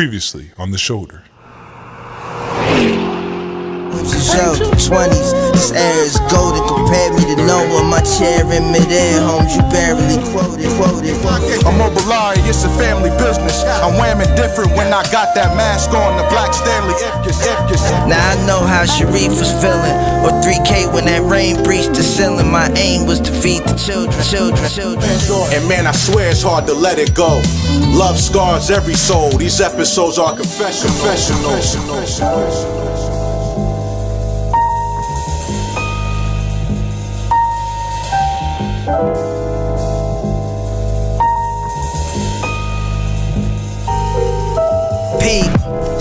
Previously on the shoulder. Show, 20s, this air is golden. Compare me to Noah, my chair in midair. Homes you barely quoted, quoted. I'm Mobilari, it's a family business. I'm whamming different when I got that mask on, the black Stanley Ipkiss, Ipkiss. Now I know how Sharif was feeling. Or 3K when that rain breached the ceiling. My aim was to feed the children, children, children. And man, I swear it's hard to let it go. Love scars every soul. These episodes are confession, confessional. P.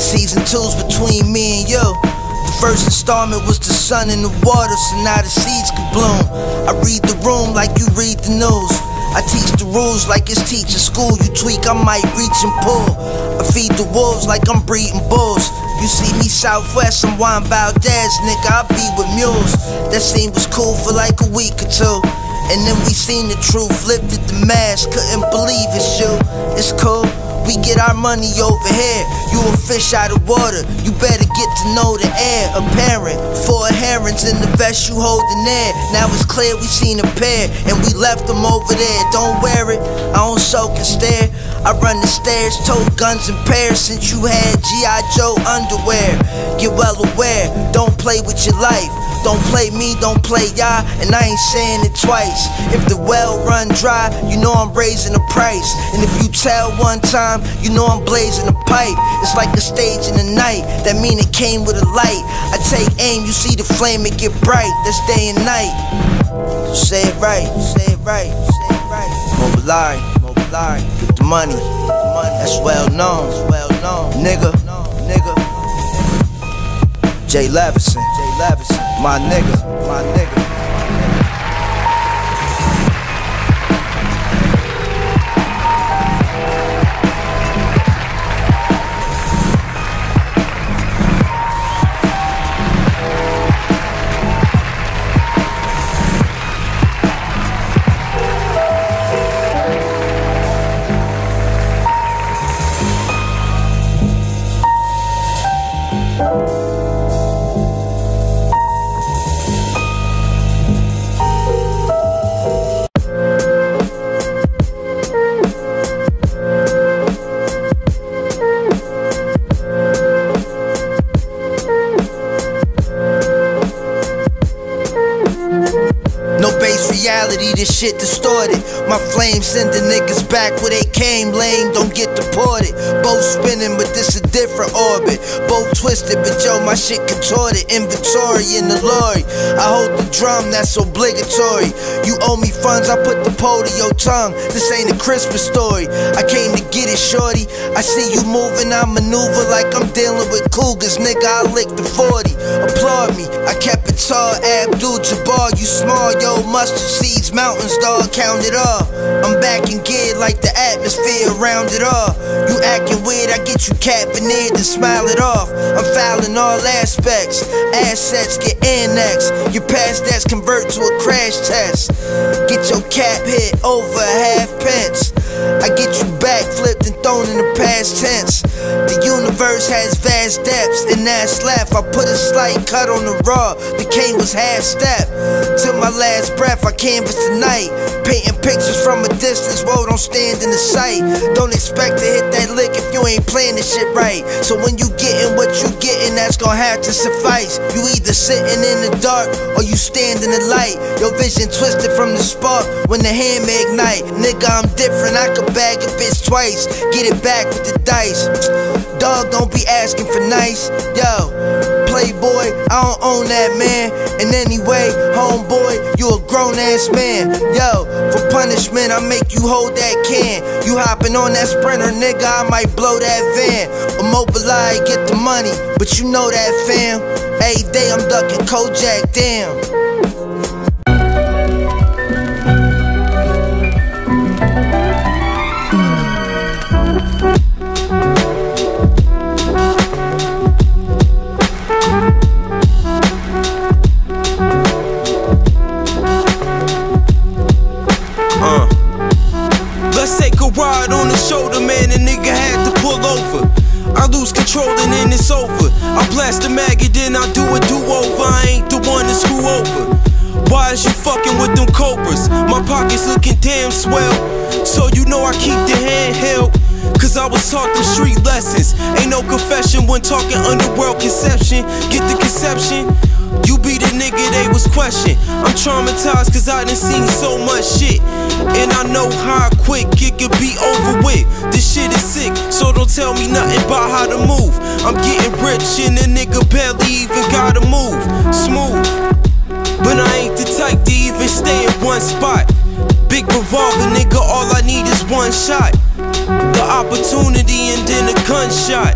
Season two's between me and you. The first installment was the sun in the water, so now the seeds can bloom. I read the room like you read the news. I teach the rules like it's teacher school. You tweak, I might reach and pull. I feed the wolves like I'm breeding bulls. You see me southwest, I'm Juan Valdez, nigga. I be with mules. That scene was cool for like a week or two. And then we seen the truth, lifted the mask, couldn't believe it's you. It's cool. We get our money over here. You a fish out of water. You better get to know the air. Apparent. Four herons in the vest you holding there. Now it's clear we seen a pair and we left them over there. Don't wear it. I don't soak and stare. I run the stairs, tote guns and pairs since you had G.I. Joe underwear. Get well aware. Don't play with your life. Don't play me, don't play y'all, and I ain't saying it twice. If the well run dry, you know I'm raising the price. And if you tell one time, you know I'm blazing the pipe. It's like a stage in the night, that mean it came with a light. I take aim, you see the flame, it get bright. That's day and night. Say it right, say it right, say it right. The money, get the money. That's well known, well known. Nigga, nigga. Jay Levison, Jay Levison, my nigga, my nigga. This shit distorted. My flames sending niggas back where they came lame, don't get deported. Both spinning, but this a different orbit. Twisted, but yo, my shit contorted. Inventory in the lorry. I hold the drum, that's obligatory. You owe me funds, I put the pole to your tongue. This ain't a Christmas story. I came to get it, shorty. I see you moving, I maneuver like I'm dealing with cougars, nigga. I lick the 40. Applaud me, I kept it tall. Abdul Jabbar, you small, yo. Mustard seeds, mountains, dog, count it all. I'm back in gear like the atmosphere around it all. You acting weird, I get you cat veneered to smile it off. I'm fouling all aspects. Assets get annexed. Your past debts convert to a crash test. Get your cap hit over half pence. Universe has vast depths, and that's left. I put a slight cut on the raw. The cane was half step. Till my last breath, I canvas the night. Painting pictures from a distance, whoa, don't stand in the sight. Don't expect to hit that lick if you ain't playing the shit right. So when you getting what you getting, that's gonna have to suffice. You either sitting in the dark or you stand in the light. Your vision twisted from the spark when the hand may ignite. Nigga, I'm different, I could bag a bitch twice. Get it back with the dice. Dog, don't be asking for nice. Yo, Playboy, I don't own that man. And anyway, homeboy, you a grown ass man. Yo, for punishment, I make you hold that can. You hopping on that sprinter, nigga, I might blow that van. Immobilize, get the money, but you know that fam. Every day I'm ducking Kojak, damn. Ride on the shoulder, man. The nigga had to pull over. I lose control and then it's over. I blast the maggot, then I do a do over. I ain't the one to screw over. Why is you fucking with them cobras? My pockets looking damn swell. So you know I keep the handheld. I was taught them street lessons. Ain't no confession when talking underworld conception. Get the conception? You be the nigga they was question. I'm traumatized cause I done seen so much shit. And I know how quick it could be over with. This shit is sick, so don't tell me nothing about how to move. I'm getting rich and the nigga barely even gotta move. Smooth. But I ain't the type to even stay in one spot. Big revolver, nigga, all I need is one shot. Opportunity and then a gunshot.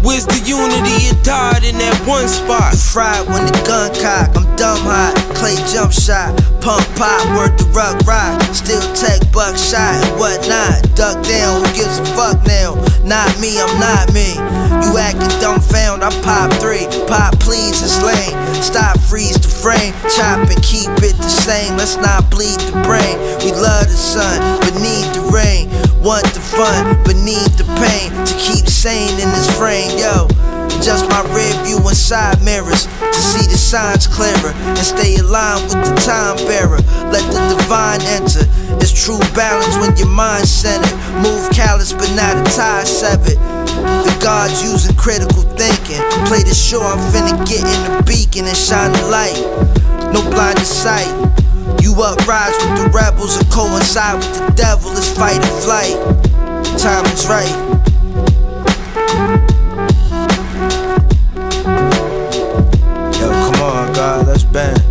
Where's the unity? It died in that one spot. Fried when the gun cock, I'm dumb hot. Clay jump shot, pump pop, worth the rug rock. Still take buckshot and whatnot. Duck down, who gives a fuck now? Not me, I'm not me. You acting dumbfound, I pop three. Pop please, it's lame. Stop, freeze the frame. Chop and keep it the same. Let's not bleed the brain. We love the sun, but need the rain. Want the fun, but need the pain. To keep sane in this frame, yo. Just my rear view and side mirrors to see the signs clearer and stay aligned with the time bearer. Let the divine enter. It's true balance when your mind's centered. Move callous, but not a tie severed. The gods using critical thinking. Play the show, I'm finna get in the beacon and shine the light. No blinded sight. You uprise with the rebels or coincide with the devil. It's fight or flight. Time is right. Yo, come on, God, let's bend.